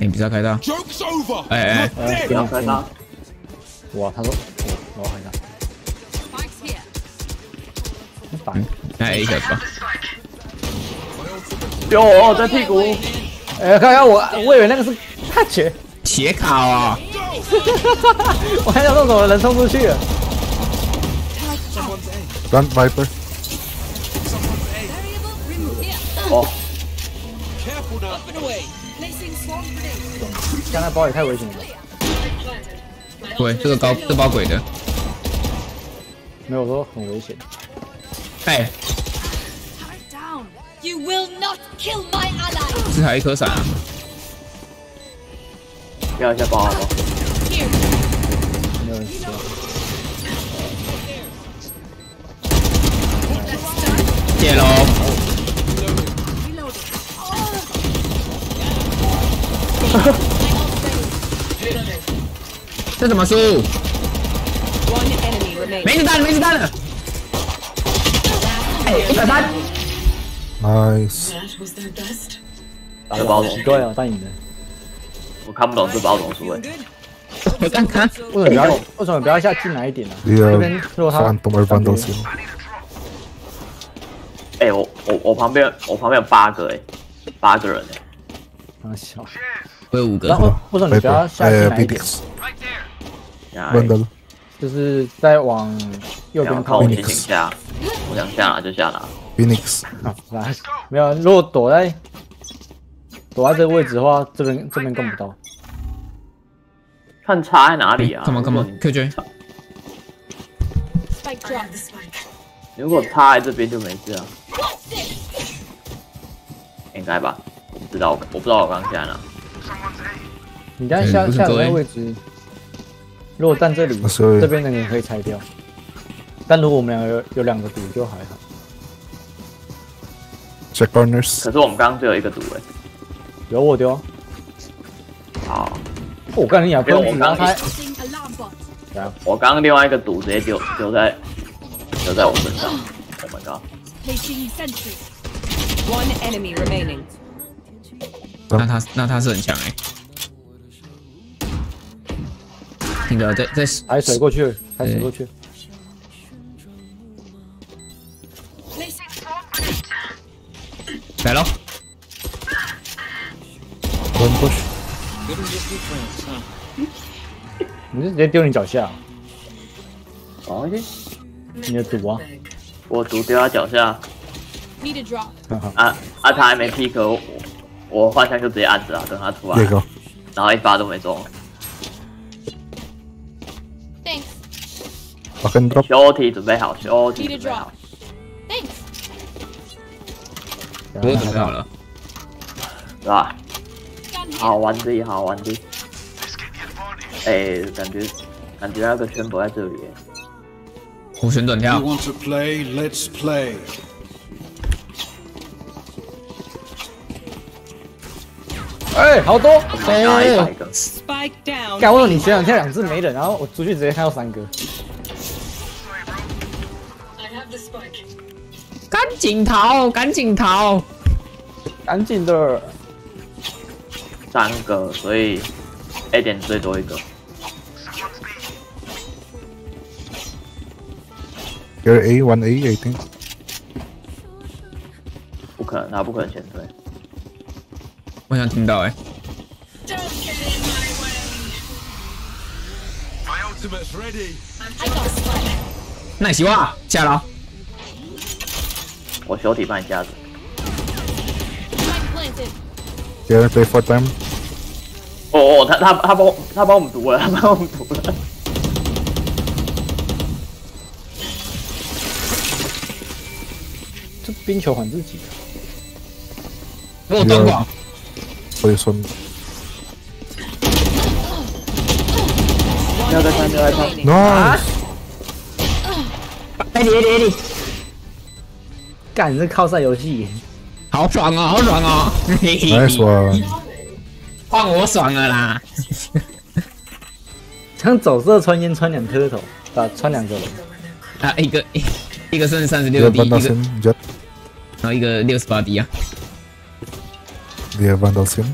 你比赛开到，哎哎，呃，不要开他，哇，他说，我我看一下，反，那 A 小子吧，哟，在屁股，哎，看看我，我以为那个是 touch，铁卡啊，我还想说怎么人冲出去。了，Run Viper. 哦，刚才包也太危险了。吧，对，这个高这包鬼的，没有说很危险，哎，Down. You will not kill my ally. 这还一颗伞啊，要一下包好不好？没有人死了，谢喽，这怎么输.没子弹了，没子弹了，哎，一百三，Nice. 这包怎么？奇怪啊，单赢的，我看不懂这包怎么输哎。我看看，为什么不要为什么不要一下进来一点呢？这边 uh, 如果他.哎，我我我旁边我旁边有八个哎，八个人哎。很小，我有五个然，后为什么你不要下进 Uh, 来一点.呀 Vandal. 就是再往右边靠一点下，我想下哪就下哪。Phoenix. 啊，来，没有，如果躲在躲在这个位置的话，这边这边更不到。看差在哪里啊果 on，Q J，Spike drop. 你如果差在这边就没事啊。应该吧？我不知道，我我不知道我刚下哪。你刚才下下的位置，如果站这里，啊这边的人可以拆掉。但如果我们两个有有两个堵就还好。Check corners. 可是我们刚刚只有一个赌哎。有我丢，哦好，我告诉你啊，不用我刚紧张开。我刚刚另外一个赌直接丢丢在丢在我身上。Oh my god！Placing sentry. One enemy remaining. 那他那他是很强哎，那个再再抬水过去，抬水过去。来喽，One push. 你是直接丢你脚下，哦，你的毒啊。我毒丢他脚下.啊啊，他还没 pick 我，我幻象就直接按着啊，等他出来.然后一发都没中。Drop. 修体准备好，修体准备好 drop.，Thanks. 我准备好了，是吧？好玩的，好玩的。哎，感觉感觉那个圈不在这里耶。我旋转跳 You，want to play? Let's play. 哎，好多！然后一百个，Spike down. 干，为什么你学长跳两次没人，然后我出去直接看到三个？赶紧逃，赶紧逃，赶紧的。三个，所以 A 点最多一个。有 A one A A 点？不可能，他不可能先推。我想听到哎。那希望，下了。我小体帮你夹着。Spike planted. Here, play four time. 哦哦，他他他帮我他帮我们读了，他帮我们读了。这冰球还自己，给我断网，Play this one. 要再看，要再看。Nice. 哎你你你，干你这靠赛游戏，好爽啊，好爽哦，嘿嘿 Nice one. 换我爽了啦，像走色穿烟穿两颗头，啊，穿两个人，啊一个一一个剩三十六滴，一个然后一个六十八滴啊 you have Vandal Sim?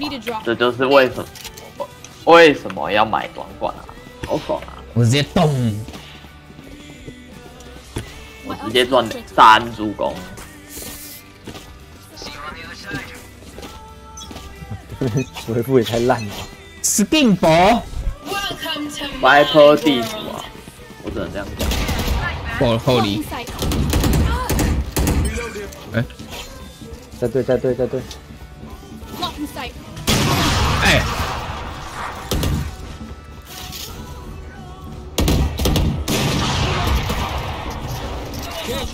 Need a drop. 这就是为什么为什么要买短管啊，好爽啊！我直接动，我直接赚三助攻，回复也太烂了吧。skin 博，Welcome to 白 my 坡地主.啊，我只能这样讲。我后 Blocking 里，sight. 再对，在对，再对。Lights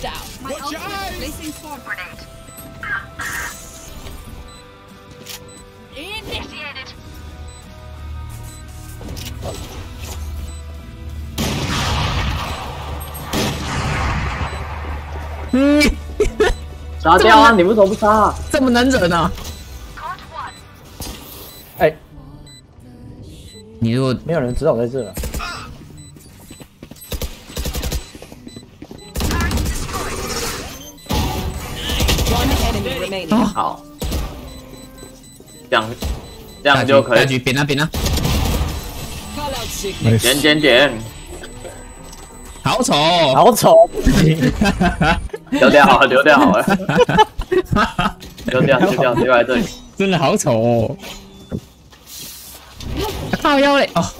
down. My Watch your ultimate. eyes. Placing swarm grenade. Initiated. 嗯，杀掉啊！你为什么不杀、啊？这么能忍呢？你如果没有人知道我在这了。Remaining. 好，这样这样就可大以局扁了扁啊，Call out signal. Nice. 减减减，好丑，好丑，丢掉好了，丢掉 好了，丢掉丢掉丢在这里。真的好丑哦，靠腰嘞！啊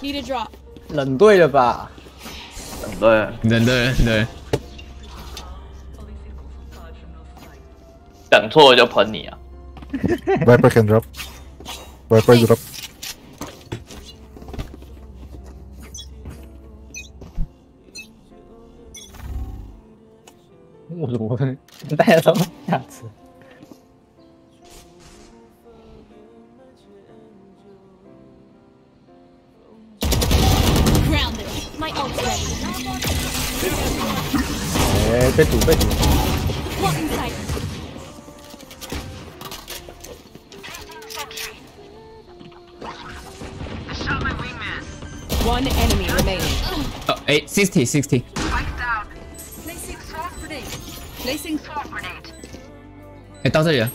，need a drop，冷队了吧？冷队，冷队，对。等错了就喷你啊拜拜 can drop。拜拜 drop。我怎么会 带了什么下次？哎，被堵被堵。Blocking sight. One enemy remaining. 哦，哎到这里了.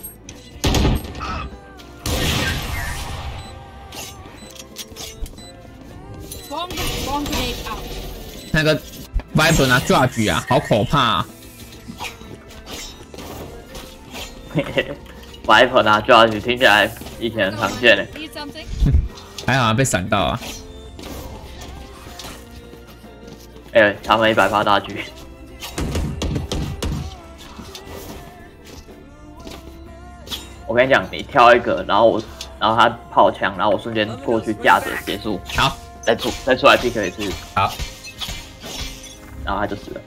那个 viper 啊，drag 啊，好可怕啊，白粉啊，抓去听起来以前很常见的。还好啊，被闪到啊，哎、他们一百发大狙，我跟你讲，你挑一个，然后我，然后他炮枪，然后我瞬间过去架着结束，好，再出再出来 pick 一次，好，然后他就死了。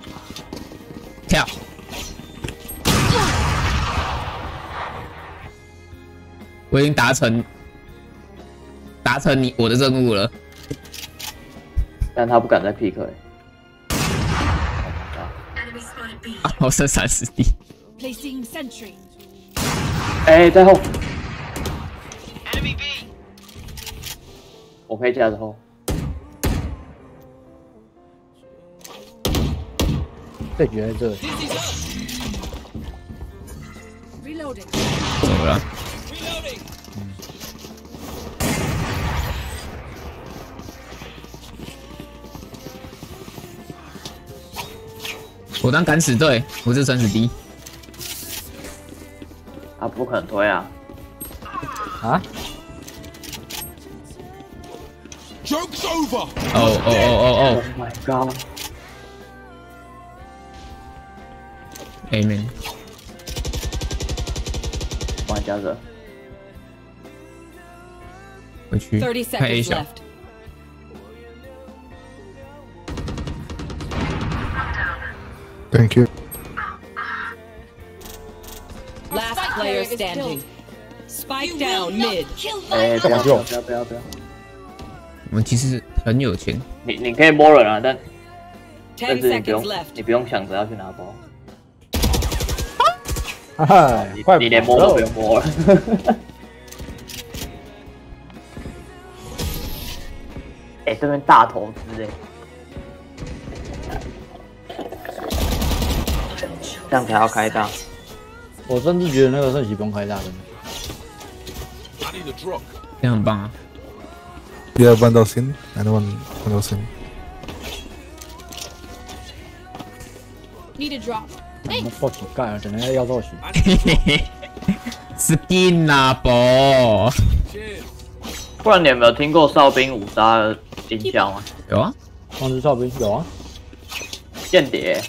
跳，我已经达成达成你我的任务了，但他不敢再 pick 欸。Enemy spotted B. 啊，我剩三十滴，Placing sentry. 哎、在后。我可以架着后。对决在这.怎么了？我当敢死队，我是生死敌他不肯推啊！啊？Joke's over! 哦哦哦哦 Oh my god！，Amen，玩家者，回去看 A，left. Thank you. Last player standing. Spike down mid. kill 哎、my 不要不要不要不要！我们其实很有钱，你你可以摸人啊，但但是你不用你不用想着要去拿包，哈哈你，快你连摸都不用摸了。哎、这边大投资哎、这样才要开大。我甚至觉得那个圣骑不用开大，真的。这样很棒啊！Yeah, Vandal's in. Anyone Vandal's in? Need a drop. 什么爆起盖啊，整天要造型。嘿嘿嘿，skin 啦，宝不然你有没有听过哨兵五杀的音效吗？有啊，光之哨兵有啊，间谍，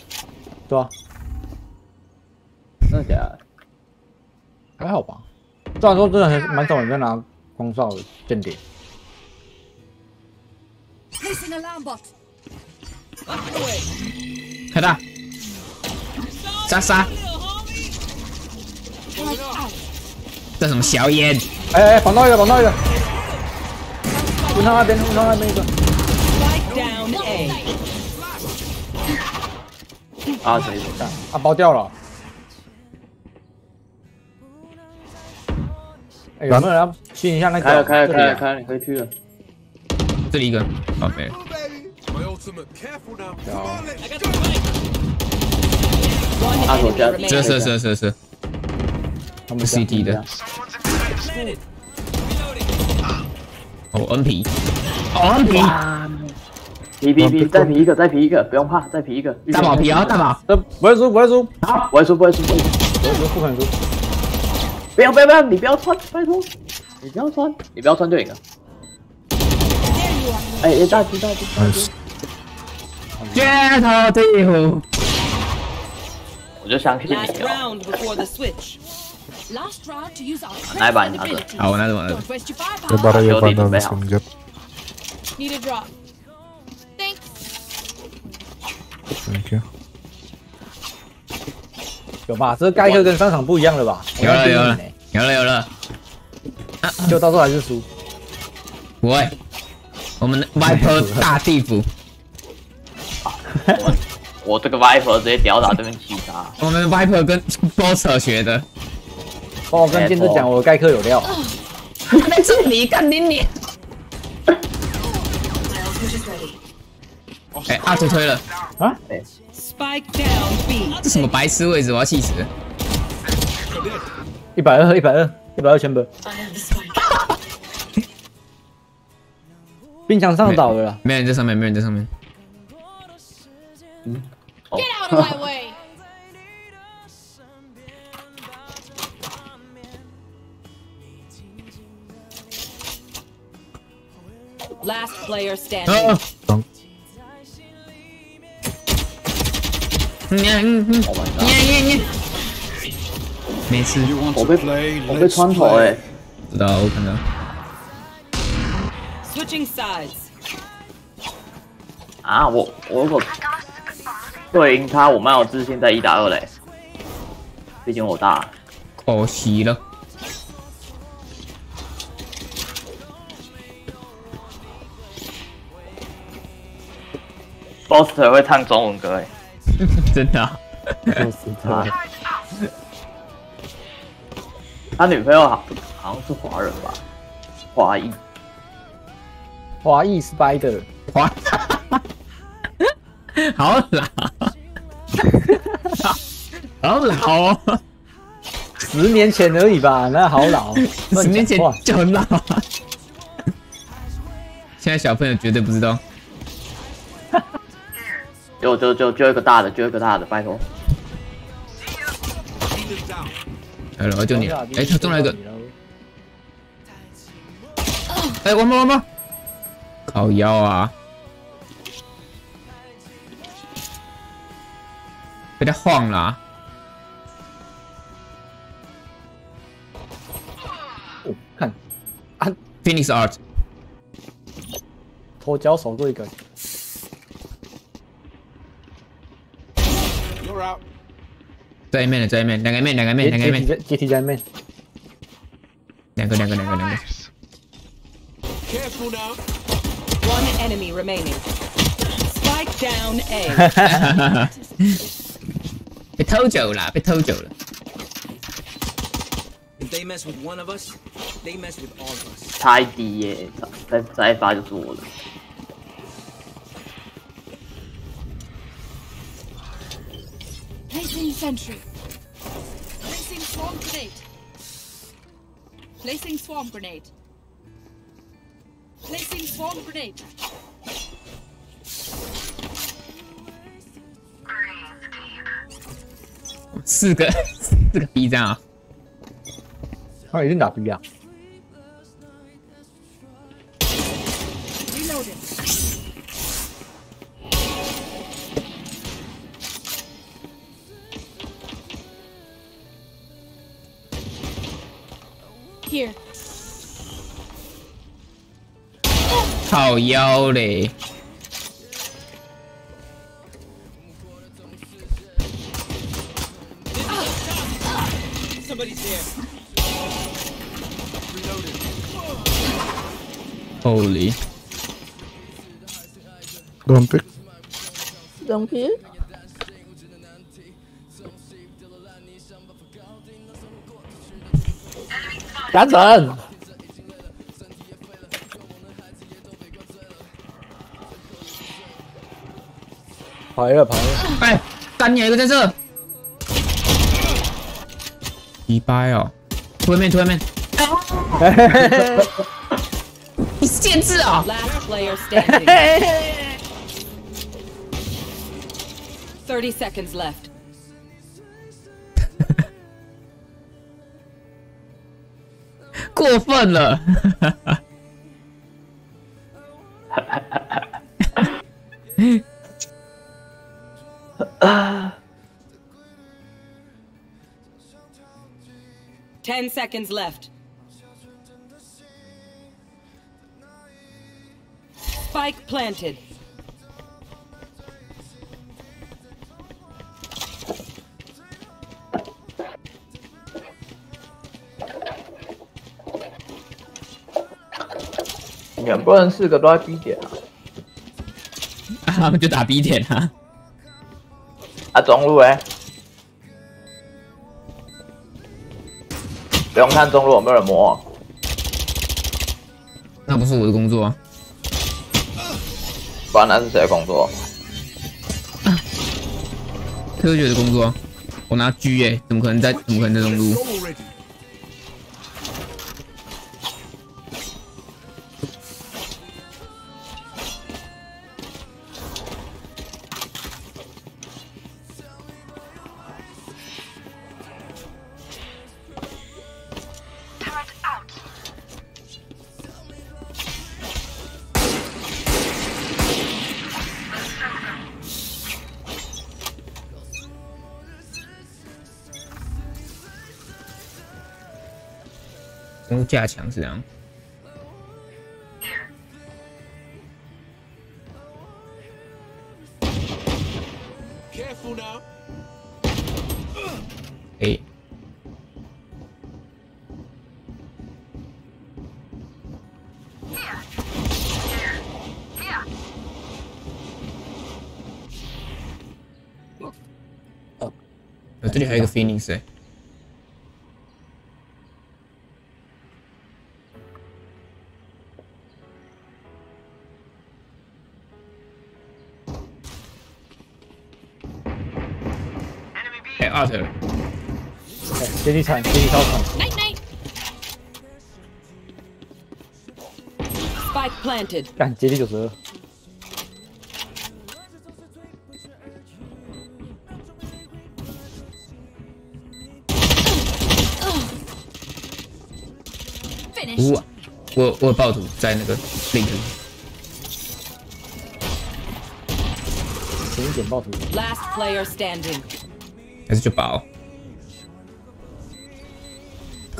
对啊，真的假的？还好吧。虽然说真的很蛮少人在拿光哨的间谍，Placing alarm bot. 开大，杀杀.这什么小眼？哎哎，防到一个，防到一个。文昌那边，文昌那边一个。啊，谁？啊，包掉了。哎，有没有人要清一下那个？开了，开了，开了，开了，你可以去了。这里一个，哦没了。Oh, baby. My ultimate. Careful now. Come Yeah. on, let's go. One Ah, enemy okay. 这.是是是是他们 CT 的。哦，N 皮哦 N 皮皮皮皮，再皮一个，再皮一个，不用怕，再皮一个。大宝皮啊，大宝，这不会输，不会输，好不会输，不会输，不会输。会输，不可能输。不要不要不要，你不要穿，拜托，你不要穿，你不要穿就赢了。哎哎，大皮大皮大吉 Nice.！街头地虎，就相信你了。来吧，你拿着。好，我拿着，我。把它也搬到你。Need a drop. Thanks. Thank you. 有吧？这盖克跟商场不一样了吧？有了，有了，有了，有了。就到时候还是输。喂，我们的外铺大地府。我这个 Viper 直接吊打对面七杀。我们的 Viper 跟 Boss 学的。帮我跟剑子讲，我的盖克有料。在这里干你你！哎，二推推了，啊.这什么白痴位置，我要气死！一百二，一百二，一百二全本。冰墙上倒了啦。没人在上面，没人在上面。Get out of my way. Last player 哦 standing.，懂嗯嗯嗯，念念念，没事， You want 我 to 被 play? 我被 Let's 穿头 play. 哎，知道我看到。 Switching sides. 啊我我如果 对赢他，我蛮有自信在一打二嘞。毕竟我大。可惜了，Boster 会唱中文歌哎。真的啊、啊，他女朋友好好像是华人吧，华裔。华裔 Spider，华，好老，好老哦，十年前而已吧，那好老。十年前，就很老啊。现在小朋友绝对不知道，就就就就一个大的，就一个大的，拜托。来了，我救你了。哎，他中了一个，哎，王八王八，靠腰啊！被他晃了啊、Phoenix Art，头脚手过一个，You're out. 在一面的，在一面，两个面，两个面，两个面，阶梯在阶梯在面，两个，两个，两个，两个。Careful now. One enemy remaining. Spike down A. 被偷走了，被偷走了。If they mess with one of us, they mess with all of us. 差一滴耶，再再发就是我的。 Placing sentry. Placing swarm grenade. Placing swarm grenade. Placing swarm grenade. 四个四个 B 站啊， 他一定打 B 啊。Reloading. Here. 靠腰嘞，Holy，Don't pick. Don't kill. 赶整。排了排了，哎，干你啊！一个在这，一掰哦，突外面突外面，你 限制啊！ Last player standing. 30 seconds left. 过分了， 10 seconds left. Spike planted. 你们不能四个都在 B 点啊！他们就打 B 点啊。啊，中路哎，不用看中路有没有人摸，那不是我的工作啊，不然那是谁的工作？科学的工作啊。我拿狙耶、怎么可能在？怎么可能在中路？加强是这样。这里还有一个 feeling 接地铲，接地超铲，Night night. Spike planted. 干接地九十二.哇，我我有爆图在那个里，前一点爆图，Last player standing. 还是就爆，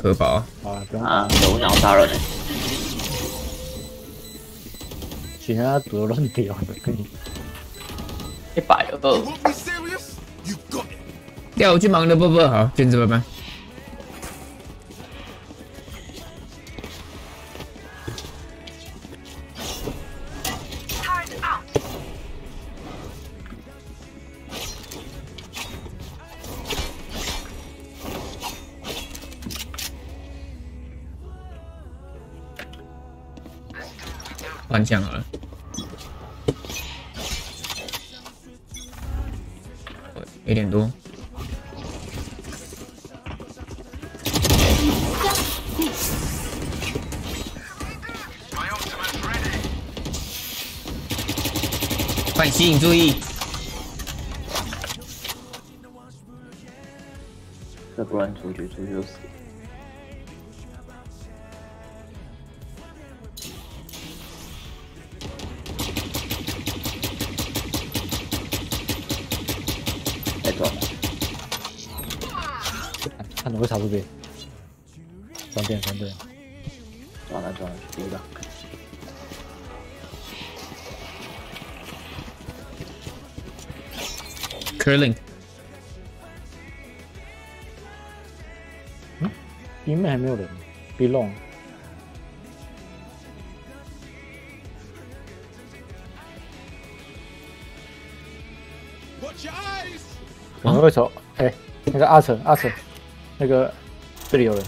可保啊！啊，有我想要杀人，其他乱丢，跟你一百二，You want me serious? You got it. 掉我去忙了，不不好，见这拜拜。这样好了，有点多。快吸引注意！再不然出去，出去就死。看我会插这边，转变转变，转了转了，第一个。Curling，里面还没有人，B long，Watch your eyes. 我们会走，哎，那个阿成阿成，那个这里有人，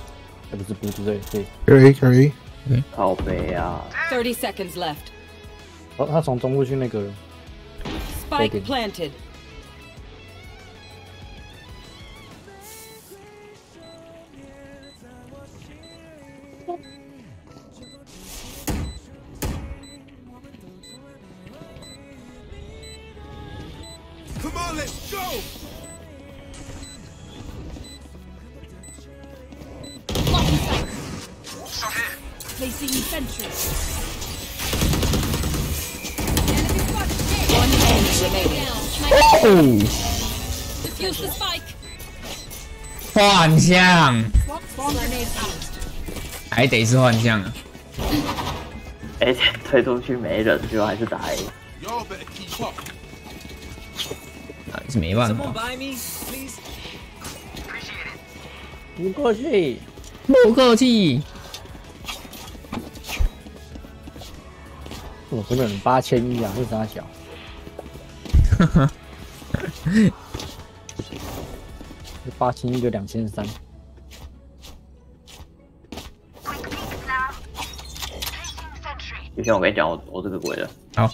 哎不是不是这里这里， Carry A, carry A. 靠背啊！ 30 seconds left. 哦他从中路去那个 Spike Taken. planted. 还得是幻象啊。而且推出去没人，最后还是打 A。还是没办法.不过去，不客气。我真的人八千一啊，是啥小？哈哈，八千一就两千三，就像我跟你讲，我我这个鬼的，好，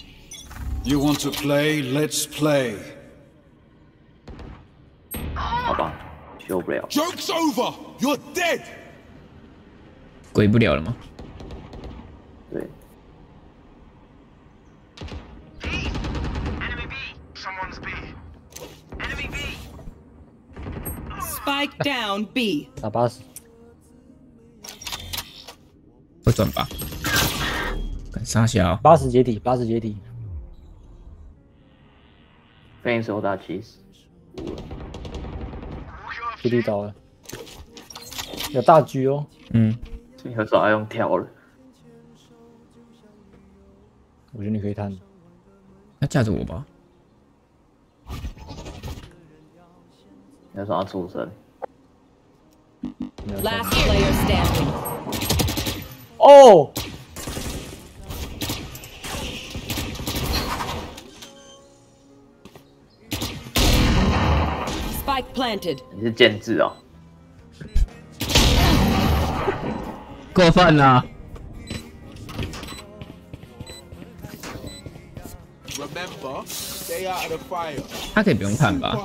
You want to play? Let's play. 好吧，修不了。 Joke's over. You're dead. 鬼不了了吗？对， Spike down B. 打八十，会转吧？ 敢傻小，八十解体，八十解体，飞行手打七十，解体倒了，有大狙哦，嗯，你很少要用跳了。我觉得你可以探，那架着我吧。要出声。没有 Last player standing. 哦，planted. 你是建智哦。过分了 remember 他可以不用看吧。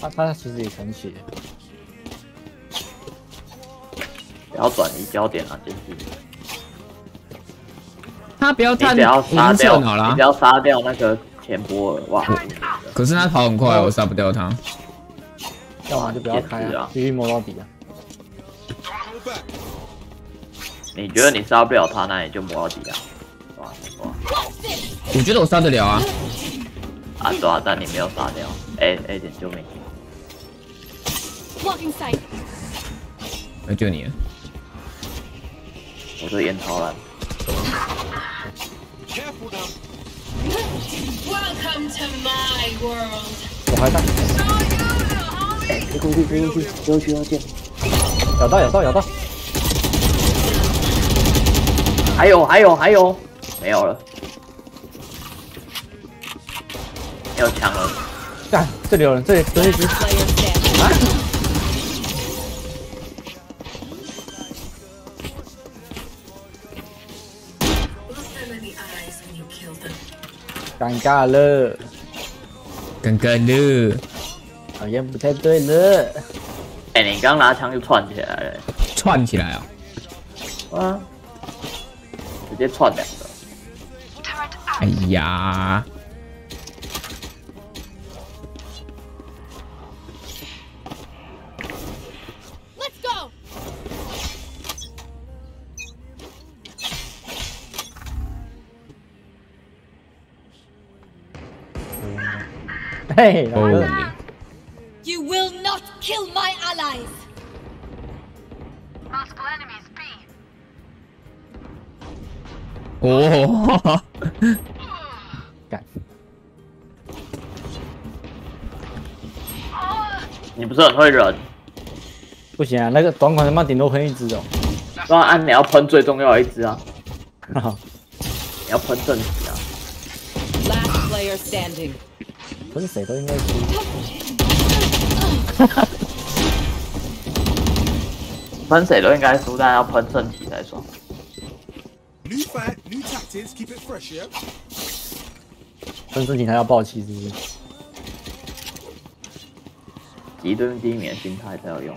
他他其实也神奇不要转移焦点啊这智他不要你只要杀掉你只要杀掉那个田波尔哇。可是他跑很快，我杀不掉他。要么就不要开啊继续摸到底啊，你觉得你杀不了他，那你就摸到底啊，哇哇我觉得我杀得了啊。啊对啊，但你没有杀掉，哎哎点救命.那就你了。我这烟超烂，Careful now. Welcome to my world. 我还在，飞过去飞过去，丢去要见，咬到咬到咬到，还有还有还有，没有了，没有枪了，干，这里有人，这里这里 Last player 尴尬了，尴尬了。好像不太对了，哎你刚拿枪就串起来了，串起来啊！啊，直接串两个，哎呀，嘿，老哥，Holy，You will not kill my allies. 哦，干，你不是很会忍？不行啊，那个短管他妈顶多喷一只哦。当然，按你要喷最重要的一只啊，哈哈，你要喷正体啊。Last player standing. 喷谁都应该输。喷谁都应该输，但要喷正体才爽。New fight, new tactics, keep it fresh, yeah? 喷正体他要爆气是不是？极端低迷的心态才有用。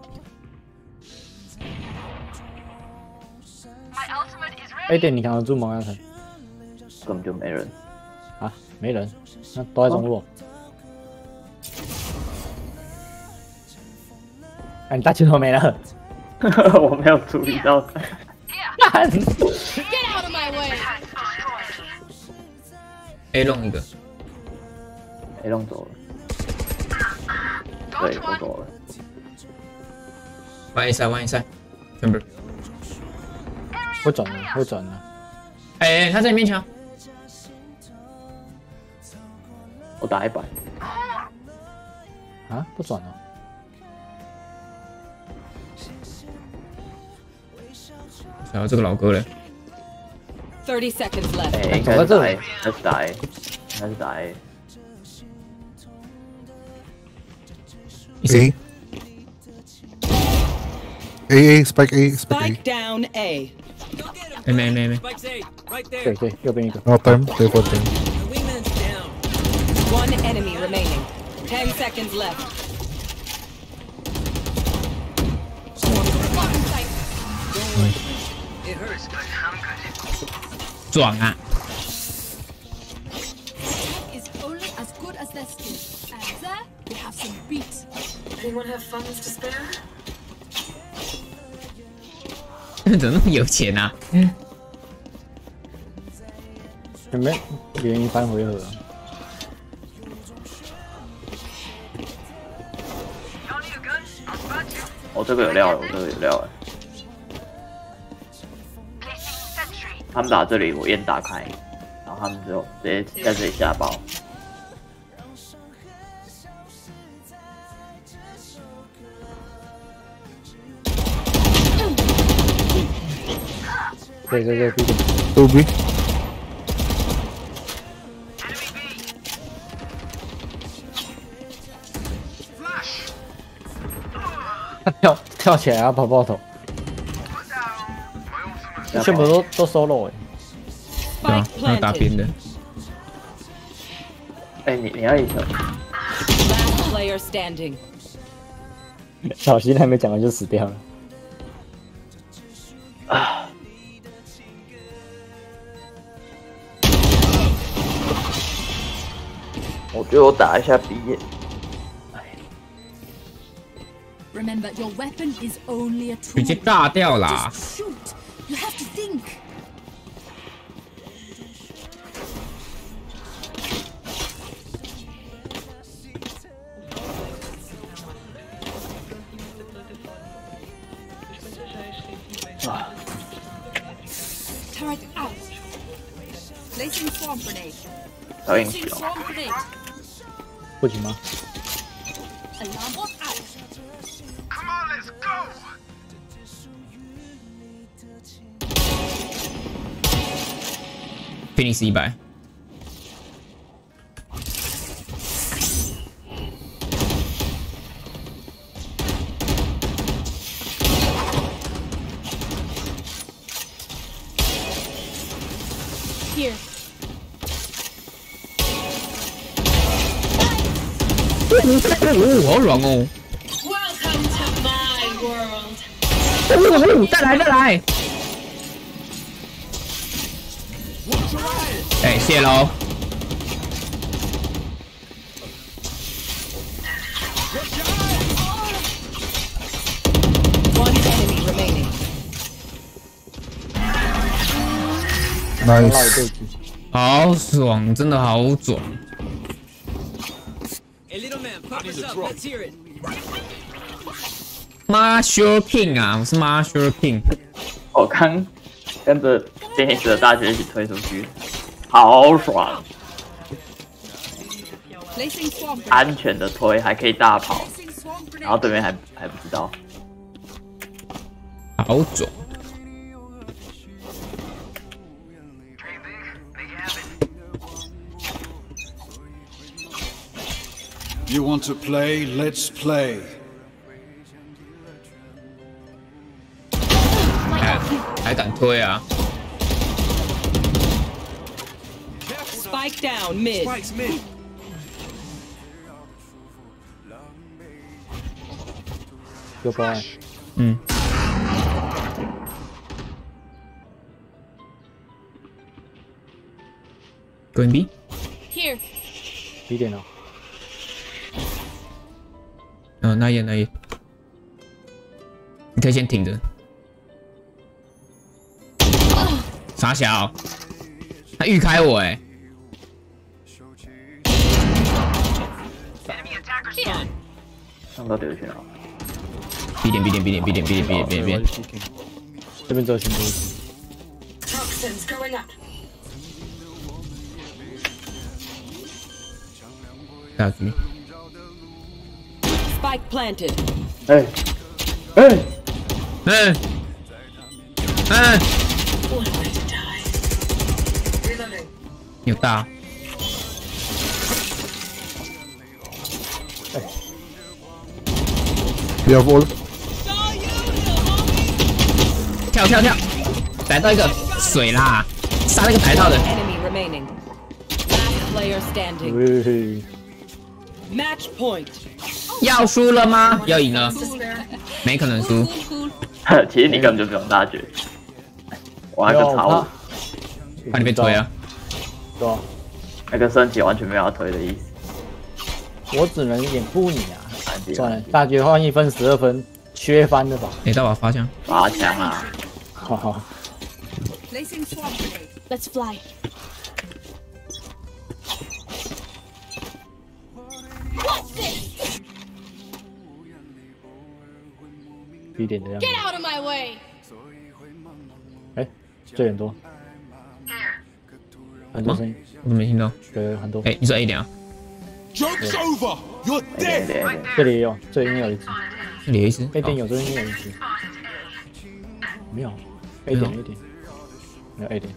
A 点你扛得住吗？刚才根本就没人。啊，没人，那都在中路。哎，你大球头没了。我没有注意到。Get out of my way. A 弄一个，A 弄走了。对，我走了。万一塞，万一塞，全部。会转了，不转了。哎、哎，他在你面前啊，我打一百。啊，不转了。然后这个老哥嘞，30 seconds left. 哎，应该是打 A，应该是打 A，应该是打 A。A. A A spike A spike Spike down A. A 没没没，Spike's A, right 对 there. 对，右边一个。A. No time. Play for time. The wingman's down. One enemy remaining. 10 seconds left. 爽啊！Is only as good as their skill. And there we have some beat. Anyone have funds to spare? 怎么那么有钱啊？准备连一番回合啊。我这个有料了，我这个有料了。他们打这里，我烟打开，然后他们就直接在这里下包。对对对，B 点。Two B. 他跳跳起来啊跑爆头，全部都都 solo 哎、对啊，他要打边的，哎、你你要一下，Last player standing. 小心还没讲完就死掉了。我觉得我打一下鼻眼。Remember, your weapon is only a 直接 tool. 炸掉啦！不急吗？给你一百。好爽哦，再来再来。哎，谢喽，nice。好爽，真的好爽。m a r s h a l King 啊，我是 m a r s h a l King，我看，跟着天使的大学一起推出去，好爽，安全的推还可以大跑，然后对面还还不知道，好准。You want to play? Let's play. I. Spike down mid. Spikes mid. Goodbye. Mm. Going B? Here. B 嗯，那也那也，你可以先挺着。傻小，他预开我哎、上到丢去哪？B 点 B 点 B 点 B 点 B 点 B 点 B 点 B 点，这边只有新多一局，Toxins going up. 大局。Spike planted. 哎哎，嗯嗯， What a way to die. Reloading. 有大， We have all. 跳跳跳，逮到一个水啦，杀那个白套的 One，enemy remaining. Last player standing. 嘿嘿， Match point. 要输了吗？要赢了.没可能输。其实你根本就不用大绝，我那个没有超他，怕你被推啊！对啊？那个升级完全没有要推的意思。我只能掩护你啊！算了，大局换一分十二分，缺翻的吧？哎，到我发枪，发枪啊！哈哈，Placing swamp grenade. Let's fly. 一点的样子 Get。out of my way. 哎，这很多，很多声音，我都没听到。对，很多。哎，你说 A 点啊？Joke's 这里也有，这里应该有一只这里有一只。，A 点哦有，这边应该有一只，没有，A 点 A 点，没有 A 点，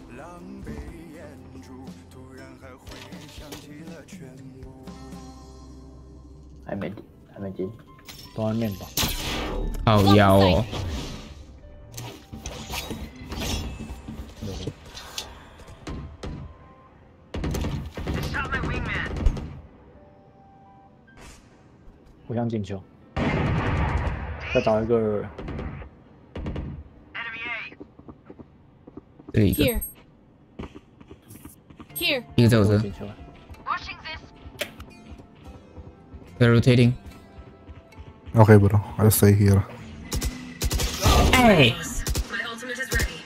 还没还没进。都在面吧。好妖哦。互相进球，再找一个这里一个，Here. 一个在我这，进球，在 rotating。Okay, bro. I'll stay here.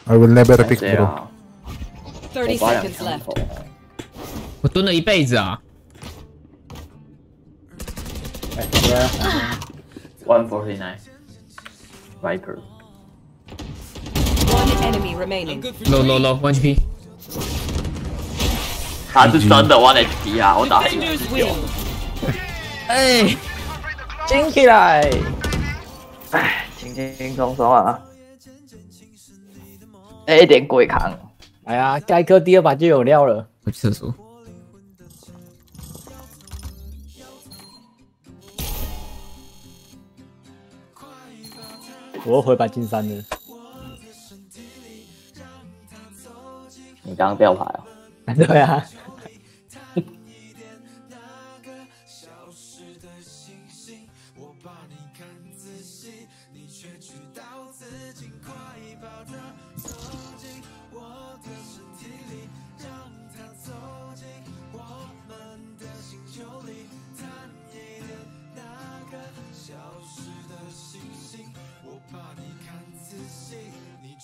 I will never 这 pick, bro. 样，30我拔两 seconds 枪 left. 头。我蹲了一辈子啊！哎，对啊，One forty nine。Viper。One enemy remaining. low low low one HP。他是真的 one HP 啊！我打一 Defenders win. 哎，捡起来，哎，轻轻松松啊。A 点鬼扛，哎呀，盖克第二把就有料了。我去厕所。我又回白金山了。你刚刚掉牌啊？对啊。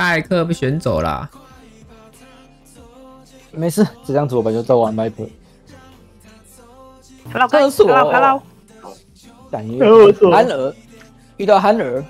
盖克被选走了。没事，这张图我本就在玩 Viper。厕所，Hello，感应厕所憨儿遇到憨儿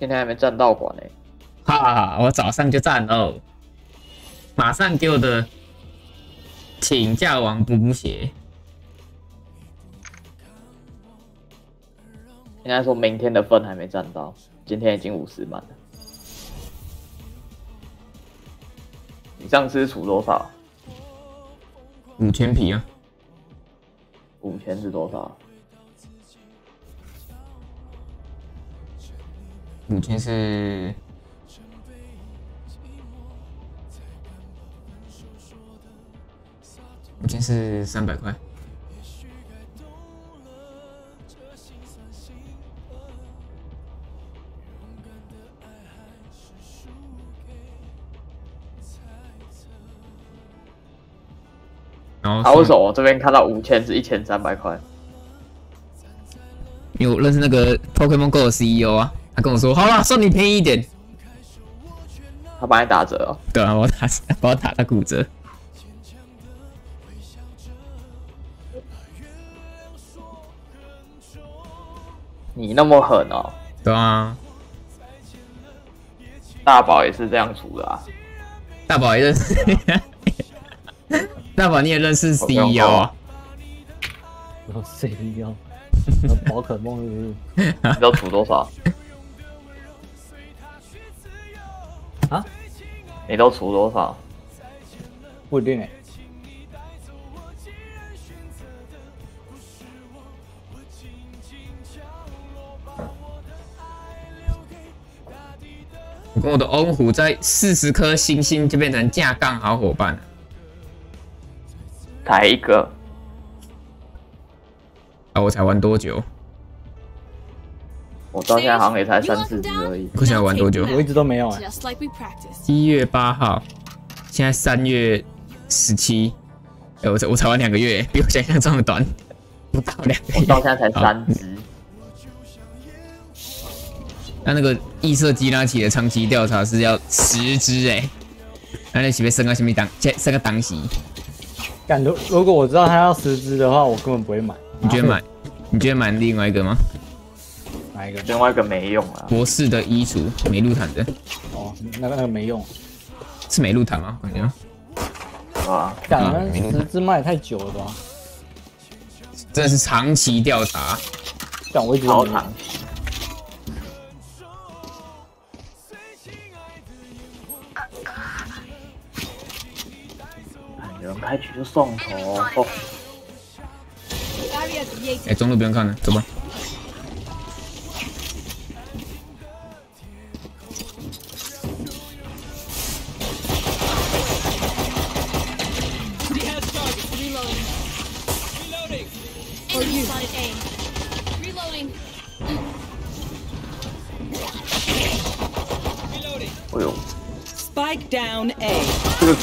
今天还没站到馆呢、哈哈，我早上就站哦，马上给我的请假王补血。应该说明天的分还没站到，今天已经五十满了。你上次出多少？五千皮啊，五千是多少？五千是五千是三百块。然后啊，为什么我这边看到五千是一千三百块？因为我认识那个 Pokemon Go 的 CEO 啊，他跟我说，好了，算你便宜一点。他帮你打折哦。对啊，我打帮我打他骨折。你那么狠哦？对啊，大宝也是这样出的啊。大宝也认识，大宝你也认识 CEO 啊？我 CEO，宝可梦是不是？你都出多少？啊？你都出多少？不一定哎、我跟我的欧虎在四十颗星星就变成架杠好伙伴了。才一个，啊，我才玩多久？我到现在好像也才三四只而已。我现在玩多久？我一直都没有哎.一月八号，现在三月十七。哎，我才我才玩两个月，比我想象中的短，不到两个月。我到现在才三只。那那个异色基拉奇的长期调查是要十只哎，那那岂被升到什么档？现升个档席？感如如果我知道他要十只的话，我根本不会买。你觉得买？你觉得买另外一个吗？买哪一个？另外一个没用啊。博士的衣橱，美露坦的，哦，那个那个没用，是美露坦吗？感觉啊，感觉十支卖太久了吧？真的是长期调查，但我一直都超长期。有人开局就送头，哦 Barrier created. 哎，中路不用看了，走吧。For you. Spotted A. Reloading. 哎呦，Spike down A. 这个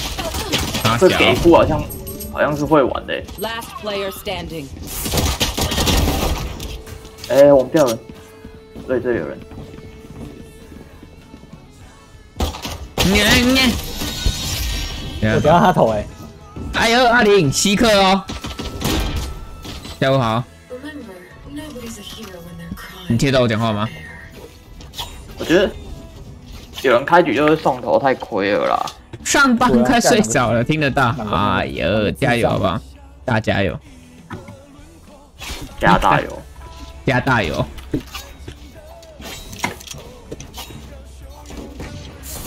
这个给付好像好像是会玩的欸。Last player standing. 哎、我们掉人，对，这里有人。念念。我等下他头哎、哎呦，阿玲，稀客哦。下午好，Remember, nobody's a hero when they're crying. 你听到我讲话吗？我觉得有人开局就是送头太亏了啦。上班快睡着了，听得到。哎呦，加油好不好？大加油，加大油！加大油！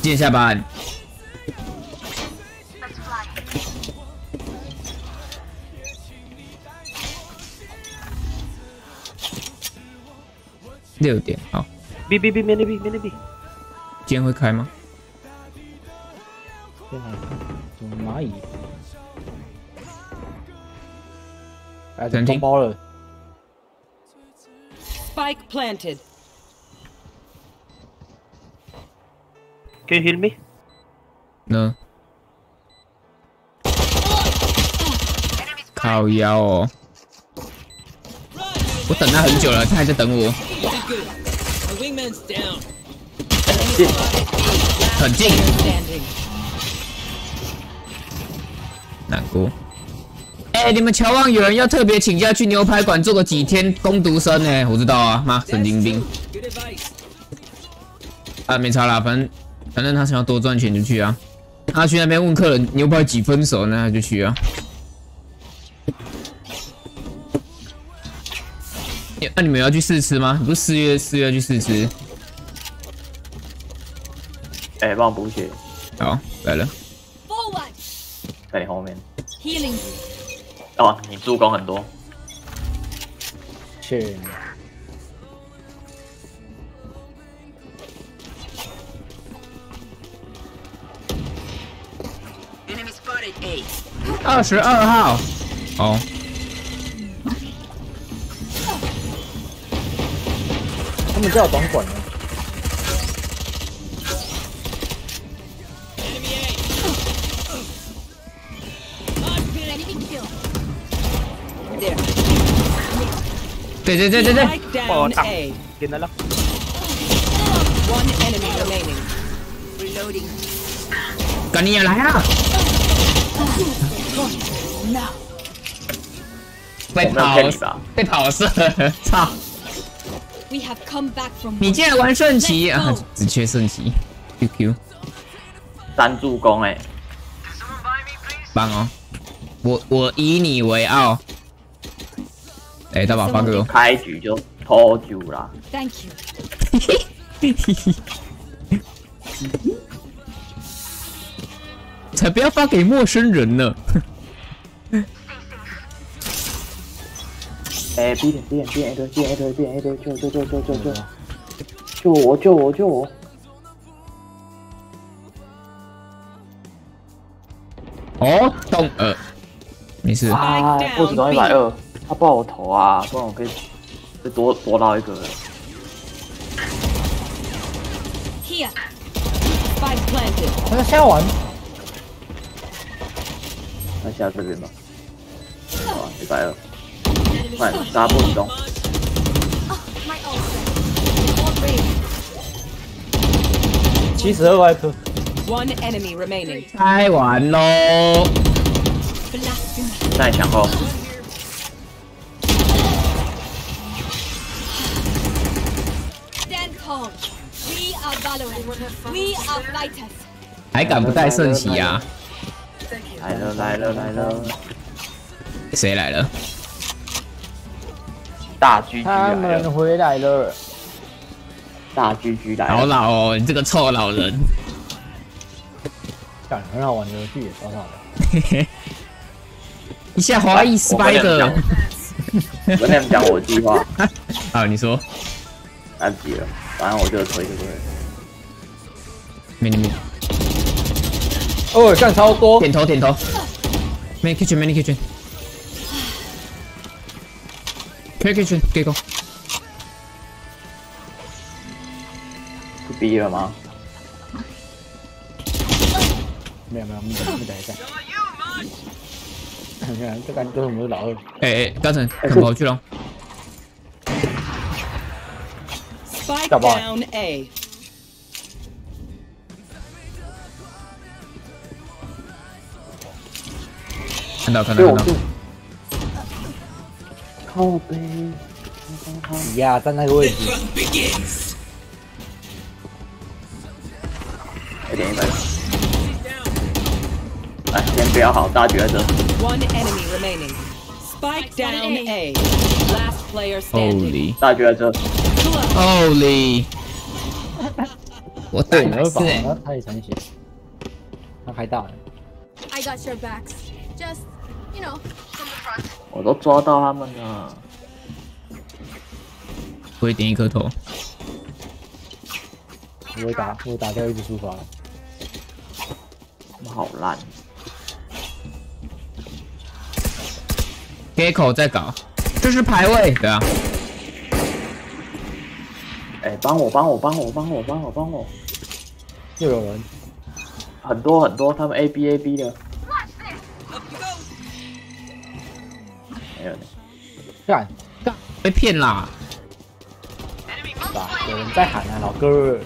几点下班？六点好。哔哔哔，免得哔，免得哔。今天会开吗？蚂蚁？哎，中包了。Spike planted. Can you hear me? No. 靠腰哦。我等他很久了，他还在等我，很近，难过。哎、你们乔望有人要特别请假去牛排馆做个几天工读生呢、我知道啊，妈神经病啊，没差啦，反正反正他想要多赚钱就去啊。他去那边问客人牛排几分熟，那他就去啊。那、你们要去试吃吗？你不是四月四月要去试吃？哎、帮我补血，好，来了。Forward. 在你后面。Healing 哦，你助攻很多。切，Enemy spotted A. 二十二号。哦，什么叫短管呢对对对对对。哦你好给他了。Oneenemyremainingreloading 赶紧也来啊。被跑死被跑死操。你竟然玩圣骑啊！只缺圣骑，QQ，三助攻哎、棒哦！我我以你为傲。哎、大宝发给我。开局就偷酒啦。Thank you. 才不要发给陌生人呢！哎、b 点 B 点 B 点 A 对 B 点 A 对 B 点 A 对，救救救救救救！救我救我救我！哦，动呃，没事。啊，不止到一百二，他爆我头啊，不然我可以再多多捞一个人。Here. Spike planted. 那下完，那下这边吧。好，一百二，快，大家不移动。七十二外科 remaining. 开完喽.在墙后.还敢不带圣骑啊？来了来了来了，谁来了？大狙狙他来了，们回来了，大狙狙来好了，老哦，你这个臭老人！干很好玩的游戏，超好的。嘿嘿，一下华裔 Spider 讲。我跟你们讲我的计划，啊，你说，来不及了，反正我就推就对了。没你没哦，干超多，点头点头。Many kitchen, many kitchen. Many kitchen, 给 go。是 B 了吗？没有没有，没等没等一下。你看，这感觉都是我们的老二。哎哎，高层，怎么去了？Spike down A. 看到看到看到。靠背，呀，站那个位置，有点一分。来，先不要好，大决着。One enemy remaining. Spike down A. Last player standing. Holy 大决着，Holy！我对，对，你会把是他他也残血，他开大了。I got your backs. Just, you know, from the front. 我都抓到他们了。我会点一颗头。我会打，我会打掉一只书法了。他们好烂，给口在搞，这是排位，对啊。哎，帮我帮我帮我帮我帮我帮我，又有人，很多很多，他们 A B A B 的，干干被骗啦！吧，有人在喊啊，老哥。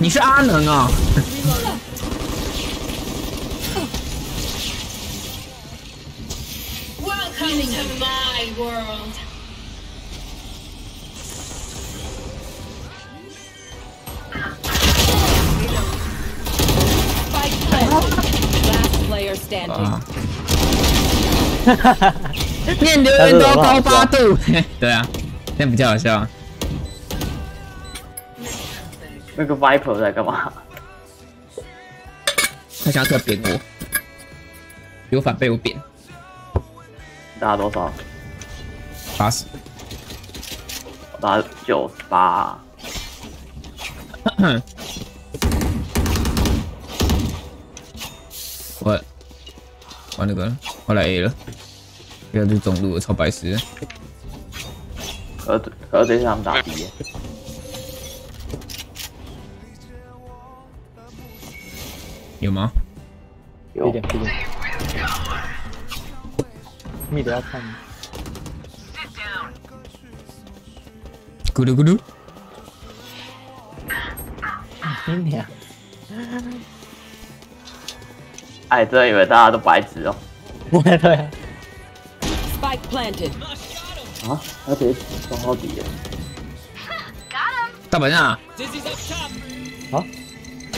你是阿能啊？Welcome to my world. 念留言都要高八度，对啊，这样比较好笑。那个 Viper 在干嘛？他想要特扁我，有反被我扁，打多少？八十。我打九十八。我那个我来 A 了，不要去中路了，超白痴。可是可是这次他们打 B，有吗？有一点，一点。密的要看，咕噜咕噜，你俩哎，真的以为大家都白痴哦。对啊， Spike planted. 啊，他直接装到底了。大本啊！好，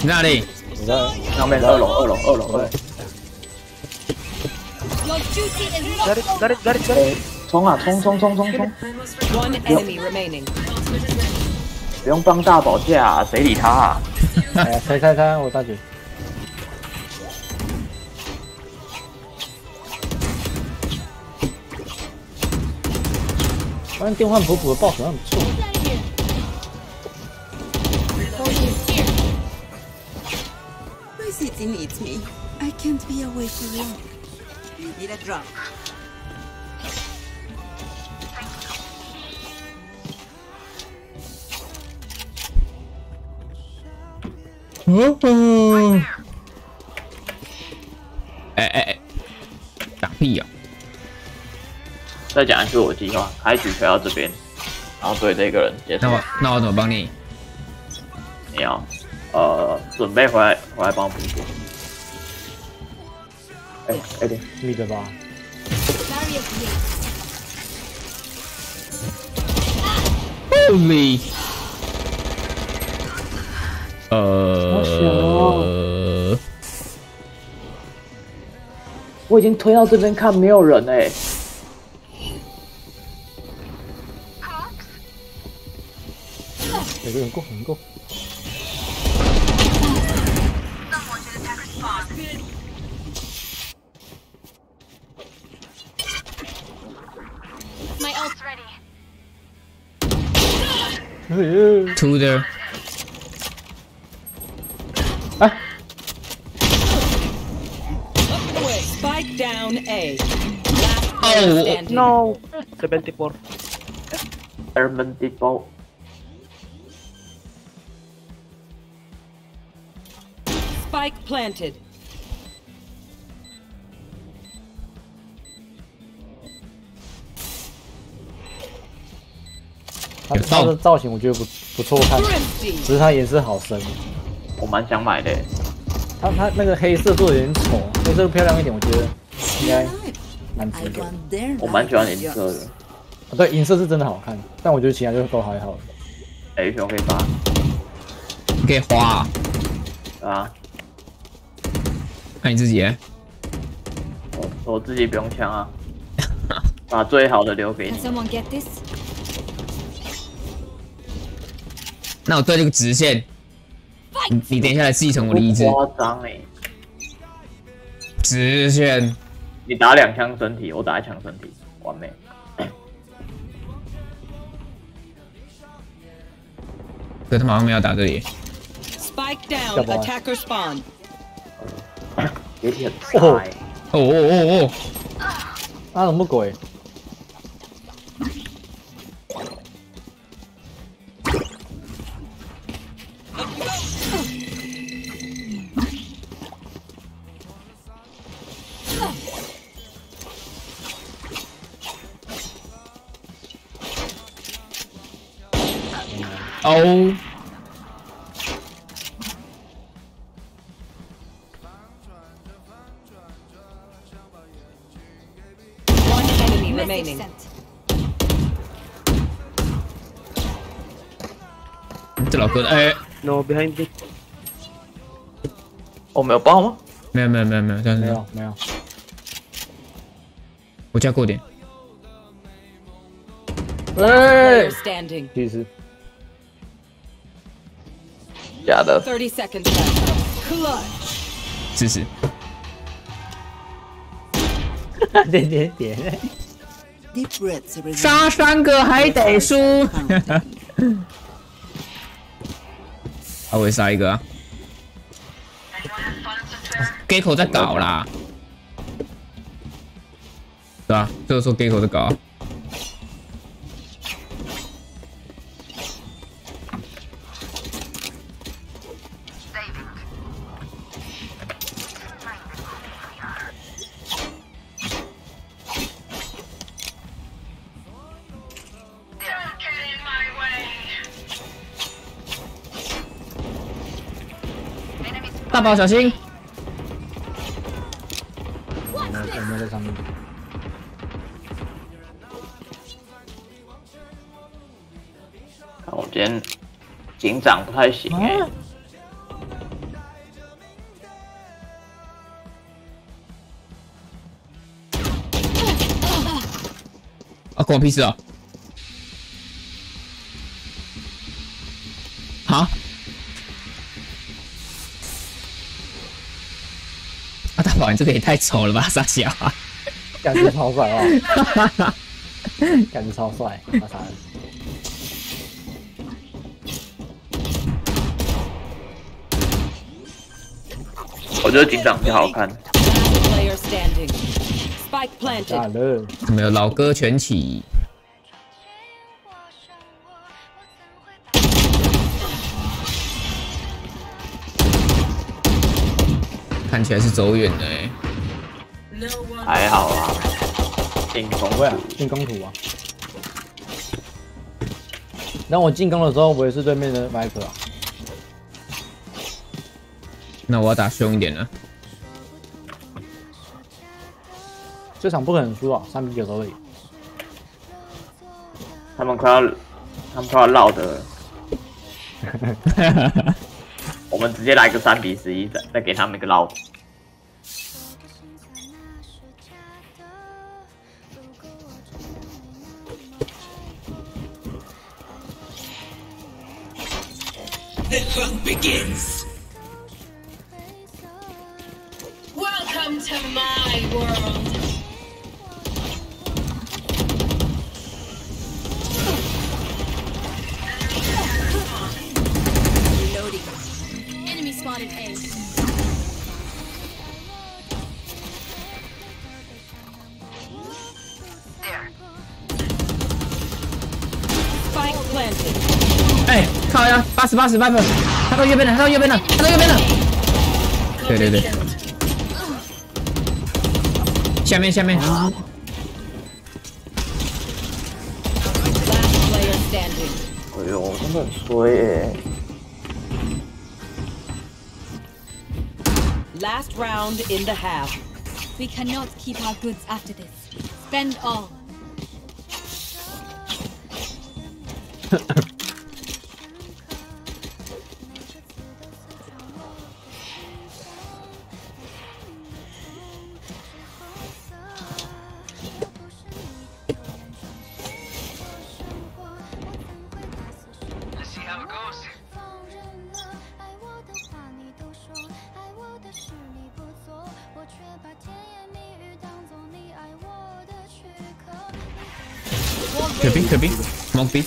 你在哪里？我在上面二楼，二楼，二楼，二楼。 Your duty is not ガリガリガリガリ冲啊，冲冲冲冲冲！ One enemy remaining. 不用帮大保价、啊，谁理他啊？哎呀，猜猜猜，我大姐。 电饭补补的 BOSS 好像不错。My city needs me. I can't be away for long. Need a drop. 哦哦！哎哎哎，打屁呀、再讲一次我计划，开局推到这边，然后对这个人结束那。我那我怎么帮你？你要呃准备回来回来帮我补补。哎哎对，你的吧？Barrier Holy，呃，我已经推到这边看没有人哎、有个人过，有人过。My ult's ready. to the Spike down A. Last player Oh, standing. No! 74. Herman Depot，Spike planted. 他他的造型我觉得不不错看，只是他颜色好深。我蛮想买的、欸。他他那个黑色做的有点丑，黑色漂亮一点，我觉得应该蛮值得。我蛮喜欢银色的。啊对，银色是真的好看，但我觉得其他就都还好。哎，熊可以发你可以花、啊，啊！那你自己欸我我自己不用枪啊，把最好的留给你。那我对这个直线，你你等一下来继承我的意志。夸张哎！直线，你打两枪身体，我打一枪身体，完美。可他们好像没有打这里。Spike down. Attacker spawn. 哦菜。哦哦哦哦，啊，什么鬼？Oh. 老哥的，哎、No, behind me. 我没有爆吗？没有没有没有没有，这样子没有，没有，我加过点。Player standing. 其实假的。30 seconds left. Clutch. 支持。点点点，Deep breaths reveal 杀三个还得输。啊，我也杀一个啊。给口在搞啦，是吧？这个时候 gay 口在搞大宝小心！我们在上面。看我今天警长不太行哎、啊，关我屁事啊！你这个也太丑了吧，傻小啊！感觉超帅啊！感觉超帅？我觉得警长比较好看。怎么有老哥全起？看起来是走远了哎、还好啊，进攻不会啊，进攻图啊。然后我进攻的时候，我也是对面的麦克啊。那我要打凶一点了。这场不可能输啊，三比九都而已。他们快要，他们快要绕的了。我们直接来个三比十一，再再给他们一个绕。The hunt begins. Welcome to my world. 靠呀，八十八十 viper，他到右边了，他到右边了，他到右边了。对对对，下面下面，Last player standing. 哎呦，真的很衰耶！Last round in the half. We cannot keep our goods after this. Spend all. 可 B，蒙 B。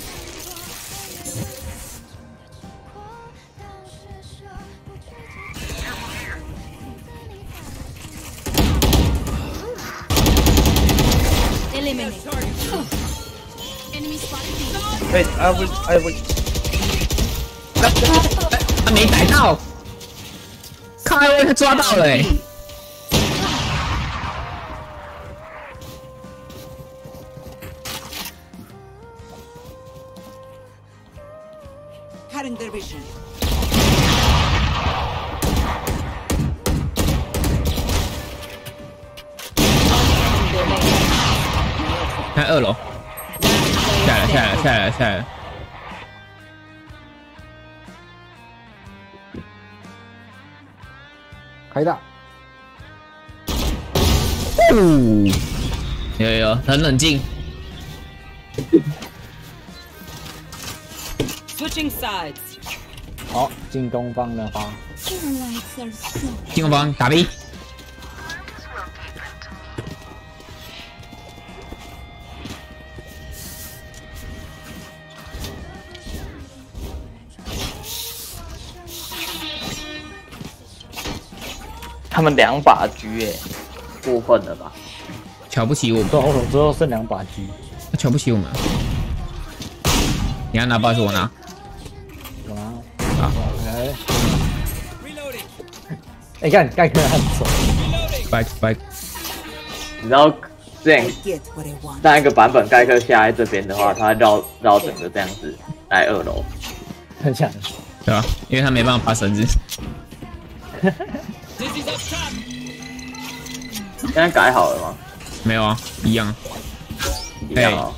哎，阿威，阿威，他没逮到，看阿威他抓到了、欸。来下来下来，开大，哦，有有有，很冷静。Switching sides. 好，进攻方的话进攻方打 B，们两把狙耶，过分了吧？瞧不起我们，最后最后剩两把狙，他瞧不起我们。你要拿包还是我拿？我拿。好，来，哎，看盖克很丑，back back，你知道之前 Get what I want. 上一个版本盖克下来这边的话，他绕绕整个这样子来二楼，很强。对吧？因为他没办法爬绳子。现在改好了吗？没有啊，一样。一样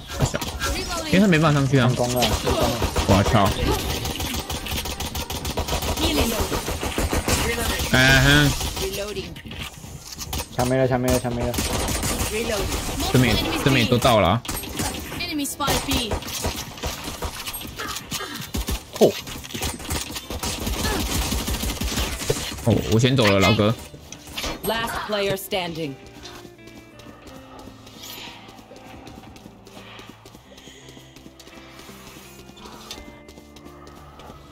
因为他没办法上去啊。成功了，成功了。我操！healing. 嗯哼，Reloading. 墙没了，抢没了，抢没了。边这边也都到了啊。哦，我先走了，老哥。Last player standing.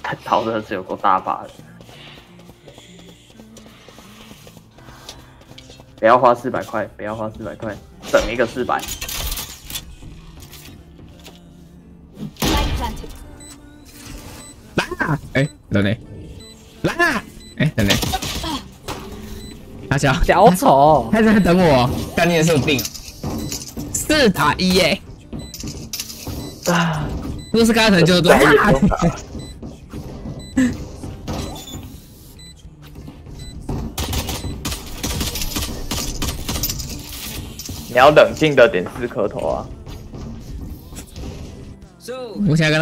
他逃的是有够大把的。不要花四百块，不要花四百块，整一个四百。来啊！哎，人呢？来啊！哎，人呢？他小小丑，他在等我，干你也是有病。四打一耶！啊，如果是刚才可能就多。你要冷静的点四颗头啊。我现在跟他